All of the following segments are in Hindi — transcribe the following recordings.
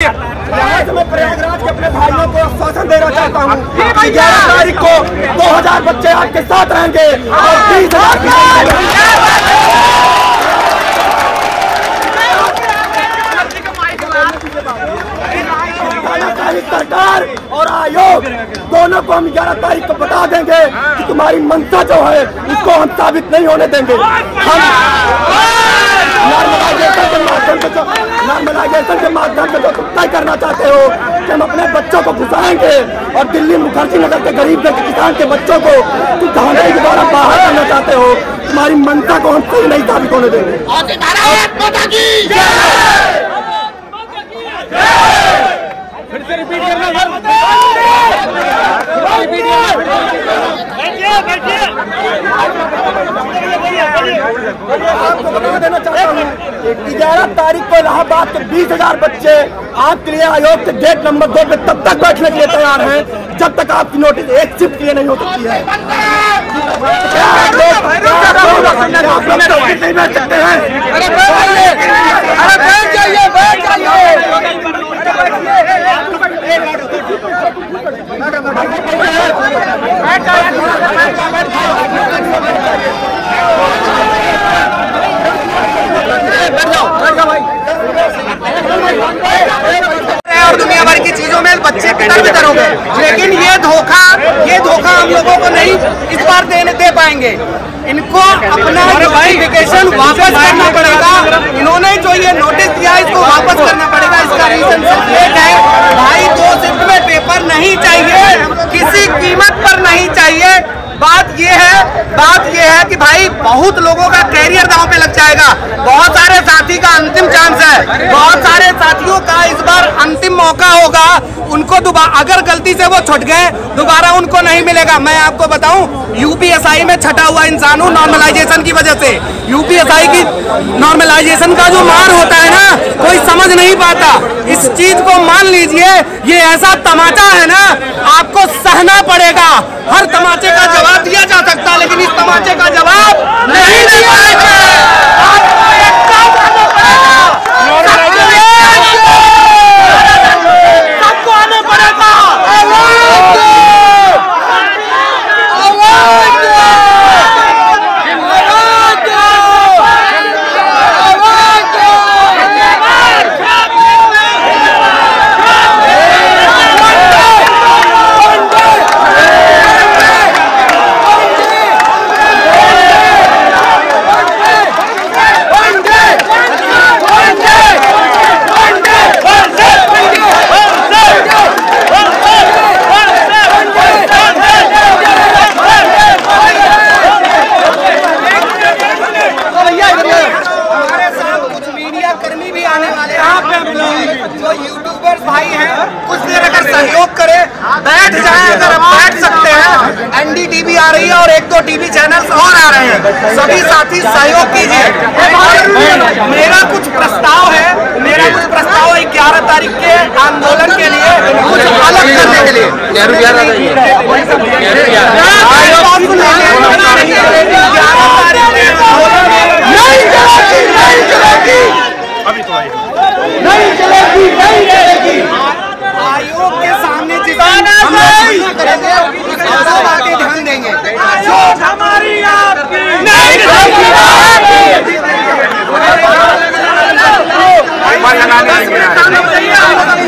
मैं प्रयागराज के अपने भाइयों को आश्वासन देना चाहता हूँ कि ग्यारह तारीख को दो हज़ार बच्चे आपके साथ रहेंगे और बीस हज़ार सरकार और आयोग दोनों को हम ग्यारह तारीख को बता देंगे कि तुम्हारी मंशा जो है उसको हम साबित नहीं होने देंगे। हम नॉर्मलाइजेशन के माध्यम से नॉर्मलाइजेशन के माध्यम से जो तुम तय करना चाहते हो कि हम अपने बच्चों को घुसाएँगे और दिल्ली मुखर्जी नगर के गरीब के किसान के बच्चों को तुम धांधली के द्वारा बाहर करना चाहते हो तुम्हारी मंशा को हम सही नहीं साबित होने देंगे। भारत माता की आपको बता देना ग्यारह तारीख को इलाहाबाद के बीस हज़ार बच्चे आपके लिए आयोग के गेट नंबर दो पे तब तक बैठने के लिए तैयार हैं, जब तक आपकी नोटिस एक शिफ्ट के लिए नहीं हो सकती है। बैठ हैं अरे बैठ जाइए बैठ जाइए और दुनिया भर की चीज़ों में गए लेकिन ये धोखा ये धोखा हम लोगों को नहीं इस बार देने दे पाएँगे। इनको अपना नोटिफिकेशन वापस करना पड़ेगा। इन्होंने जो ये नोटिस दिया इसको वापस करना पड़ेगा। इसका रीजन सिर्फ़ एक है भाई दो शिफ्ट में पेपर नहीं चाहिए किसी कीमत पर नहीं चाहिए। बात ये है बात ये है कि भाई बहुत लोगों का कैरियर दांव पे लग जाएगा। बहुत सारे साथी का अंतिम चांस है। बहुत सारे साथियों का इस बार अंतिम मौका होगा। उनको दोबारा अगर गलती से वो छुट गए, दोबारा उनको नहीं मिलेगा। मैं आपको बताऊँ यूपीएसआई में छटा हुआ इंसान हूँ नॉर्मलाइजेशन की वजह से। यूपीएसआई की नॉर्मलाइजेशन का जो मार होता है ना, कोई समझ नहीं पाता। इस चीज़ को मान लीजिए, ये ऐसा तमाचा है ना, आपको सहना पड़ेगा। हर तमाचे का जवाब दिया जा सकता है, लेकिन इस तमाचे का जवाब नहीं दे पाएँगे आपको एक काम करना पड़ेगा सबको आना पड़ेगा हमारे साथ कुछ मीडिया कर्मी भी आने वाले हैं जो यूट्यूबर्स भाई हैं कुछ देर अगर सहयोग करे बैठ जाए अगर हम बैठ सकते हैं एनडी एनडीटीवी आ रही है और एक दो टीवी चैनल और आ रहे हैं। सभी साथी सहयोग कीजिए। मेरा कुछ प्रस्ताव है मेरा कुछ प्रस्ताव है ग्यारह तारीख के आंदोलन के लिए कुछ अलग करने के लिए ग्यारह तारीख नहीं चलेगी नहीं चलेगी नहीं चलेगी नहीं चलेगी आयोग के सामने जिस दिन हम लोग धरना करेंगे उस सब बातें ध्यान देंगे जो हमारी आपकी नहीं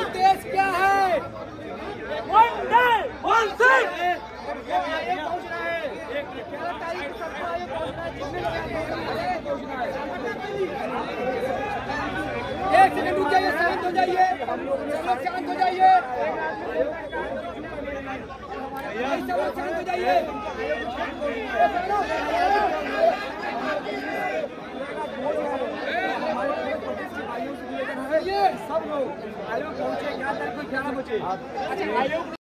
उद्देश्य क्या है एक सेकंड रुक शांत हो जाइए सब शांत हो जाइए शांत हो जाइए आयोग पहुँचे यहाँ तक ग्यारह बजे अच्छा आयोग